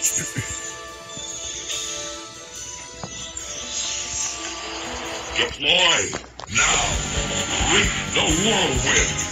Deploy now with the whirlwind.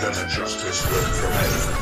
than a justice good for me.